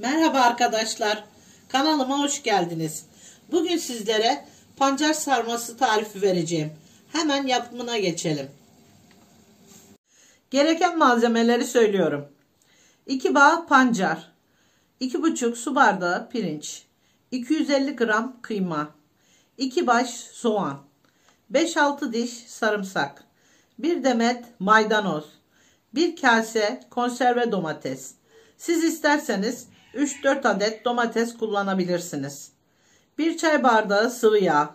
Merhaba arkadaşlar. Kanalıma hoş geldiniz. Bugün sizlere pancar sarması tarifi vereceğim. Hemen yapımına geçelim. Gereken malzemeleri söylüyorum. 2 bağ pancar, 2,5 su bardağı pirinç, 250 gram kıyma, 2 baş soğan, 5-6 diş sarımsak, 1 demet maydanoz, 1 kase konserve domates. Siz isterseniz 3-4 adet domates kullanabilirsiniz. 1 çay bardağı sıvı yağ,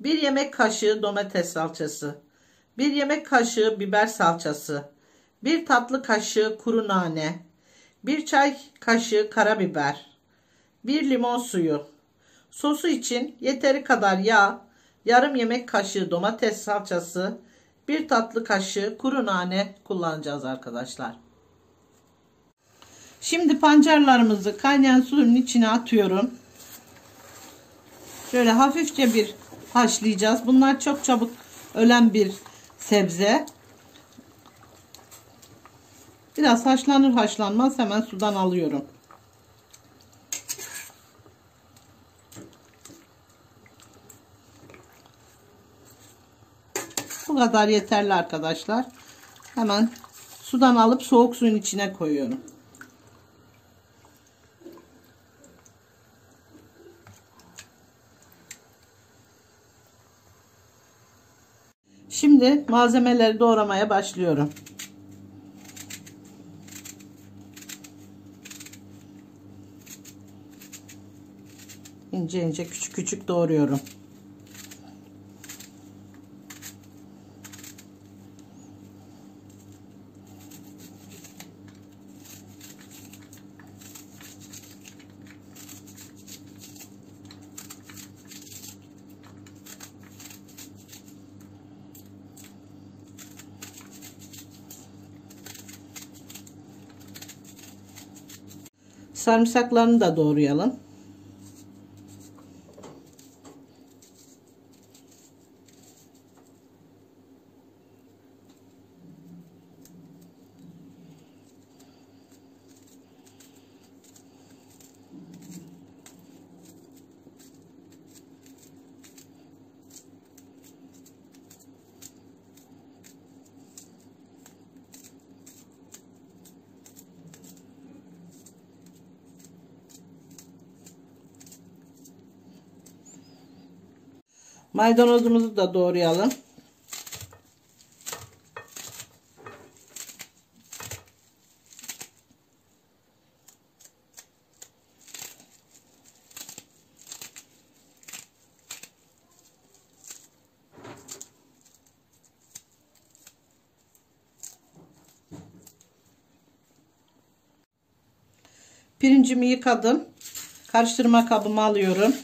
1 yemek kaşığı domates salçası, 1 yemek kaşığı biber salçası, 1 tatlı kaşığı kuru nane, 1 çay kaşığı karabiber, 1 limon suyu. Sosu için yeteri kadar yağ, yarım yemek kaşığı domates salçası, 1 tatlı kaşığı kuru nane kullanacağız arkadaşlar. Şimdi pancarlarımızı kaynayan suyun içine atıyorum. Şöyle hafifçe bir haşlayacağız. Bunlar çok çabuk ölen bir sebze. Biraz haşlanır haşlanmaz hemen sudan alıyorum. Bu kadar yeterli arkadaşlar. Hemen sudan alıp soğuk suyun içine koyuyorum. Şimdi malzemeleri doğramaya başlıyorum. İnce ince küçük küçük doğruyorum. Sarımsaklarını da doğrayalım. Maydanozumuzu da doğrayalım. Pirincimi yıkadım. Karıştırma kabıma alıyorum.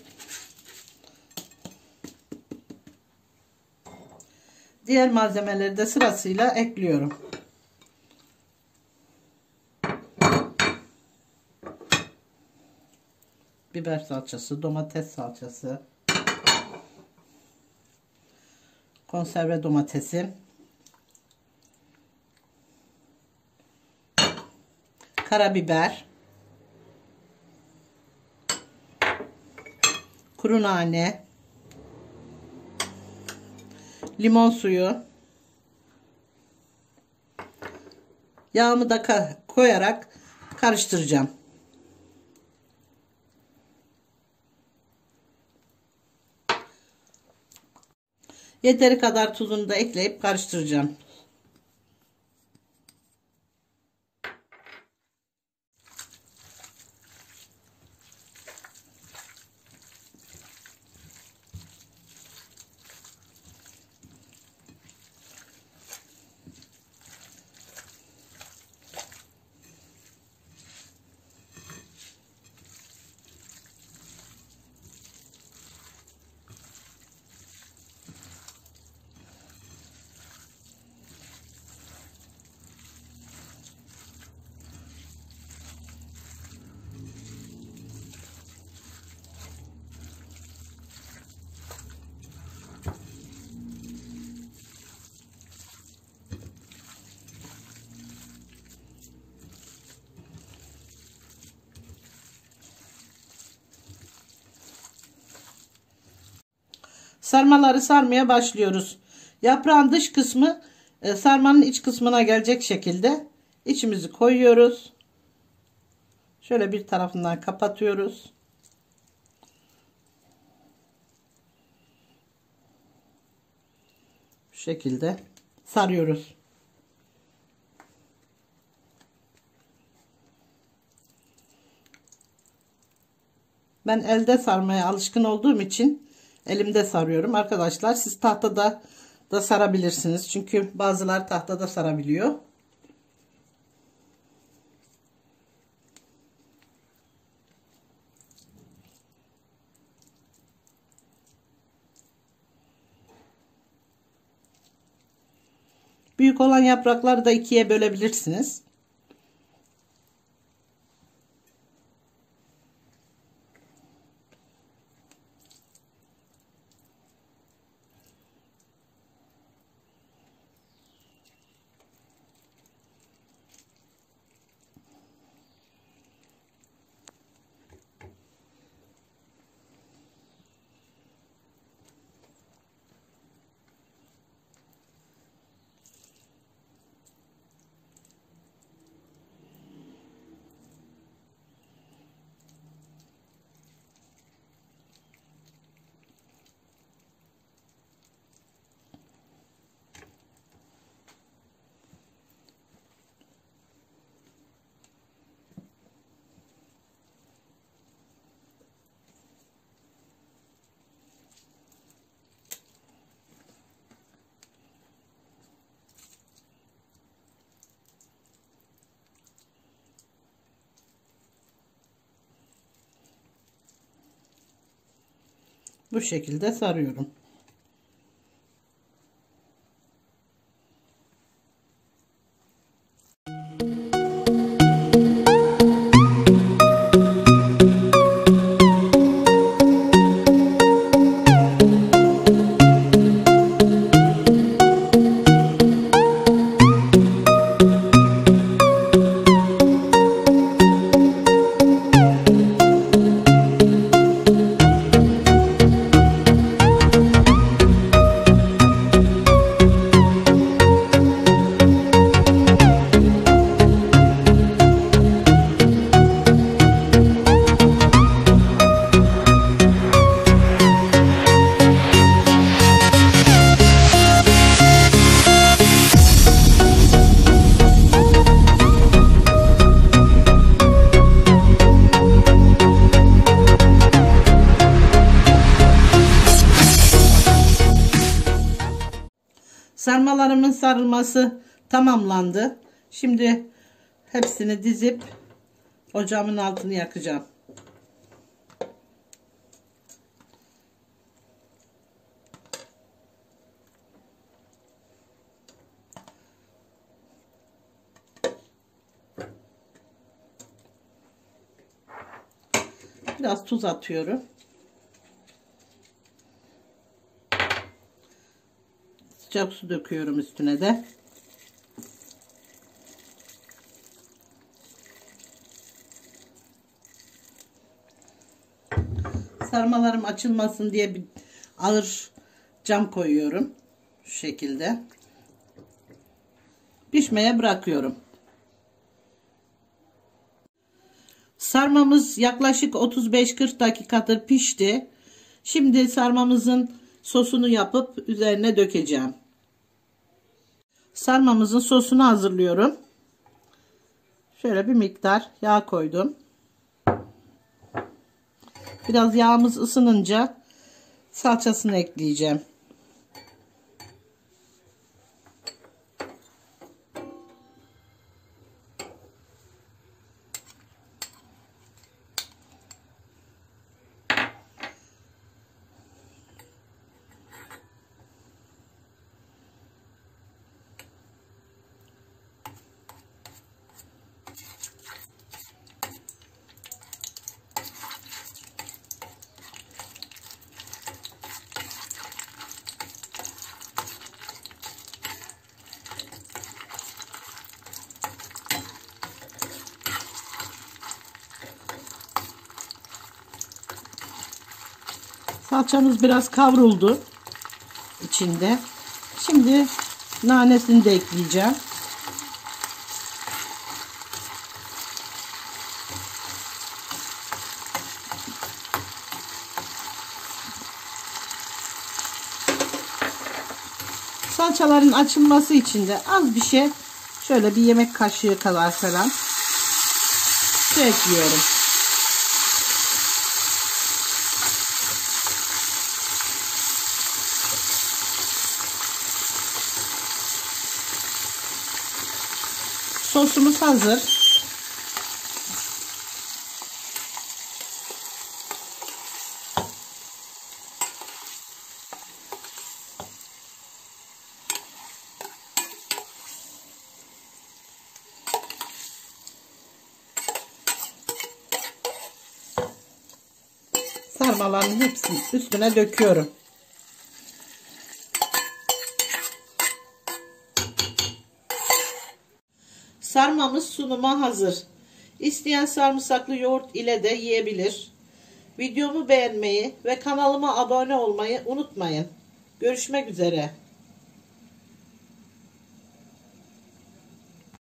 Diğer malzemeleri de sırasıyla ekliyorum. Biber salçası, domates salçası, konserve domatesim, karabiber, kuru nane, limon suyu, yağımı da koyarak karıştıracağım. Yeteri kadar tuzunu da ekleyip karıştıracağım. Sarmaları sarmaya başlıyoruz. Yaprağın dış kısmı e, sarmanın iç kısmına gelecek şekilde içimizi koyuyoruz. Şöyle bir tarafından kapatıyoruz. Bu şekilde sarıyoruz. Ben elde sarmaya alışkın olduğum için elimde sarıyorum. Arkadaşlar siz tahtada da sarabilirsiniz. Çünkü bazılar tahtada sarabiliyor. Büyük olan yaprakları da ikiye bölebilirsiniz. Bu şekilde sarıyorum. Sarılması tamamlandı. Şimdi hepsini dizip ocağımın altını yakacağım. Biraz tuz atıyorum. Sıcak su döküyorum üstüne de. Sarmalarım açılmasın diye bir ağır cam koyuyorum. Şu şekilde. Pişmeye bırakıyorum. Sarmamız yaklaşık 35-40 dakikadır pişti. Şimdi sarmamızın sosunu yapıp üzerine dökeceğim. Sarmamızın sosunu hazırlıyorum. Şöyle bir miktar yağ koydum. Biraz yağımız ısınınca salçasını ekleyeceğim. Salçamız biraz kavruldu. içinde. Şimdi nanesini de ekleyeceğim. Salçaların açılması için de az bir şey şöyle bir yemek kaşığı kadar falan su ekliyorum. Sosumuz hazır. Sarmaların hepsini üstüne döküyorum. Sarmamız sunuma hazır. İsteyen sarımsaklı yoğurt ile de yiyebilir. Videomu beğenmeyi ve kanalıma abone olmayı unutmayın. Görüşmek üzere.